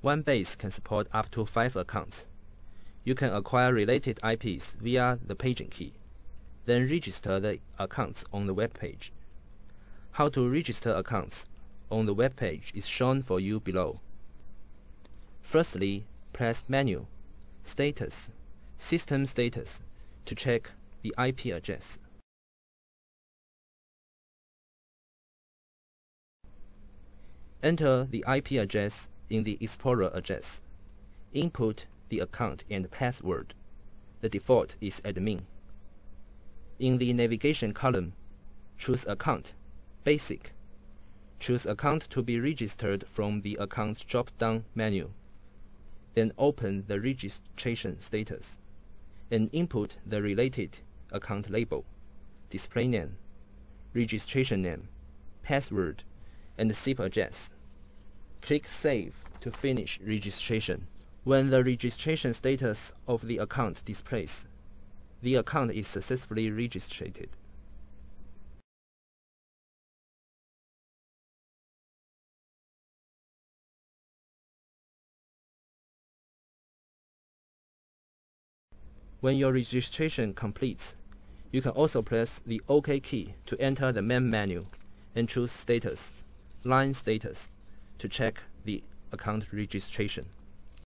one base can support up to five accounts. You can acquire related IPs via the paging key, then register the accounts on the web page. How to register accounts on the web page is shown for you below. Firstly, press Menu, Status, System Status to check the IP address. Enter the IP address in the Explorer address. Input the account and password. The default is admin. In the navigation column, choose Account, Basic. Choose Account to be registered from the Accounts drop-down menu. Then open the registration status and input the related account label, display name, registration name, password, and SIP address. Click Save to finish registration. When the registration status of the account displays, the account is successfully registered. When your registration completes, you can also press the OK key to enter the main menu and choose Status, Line Status to check the account registration.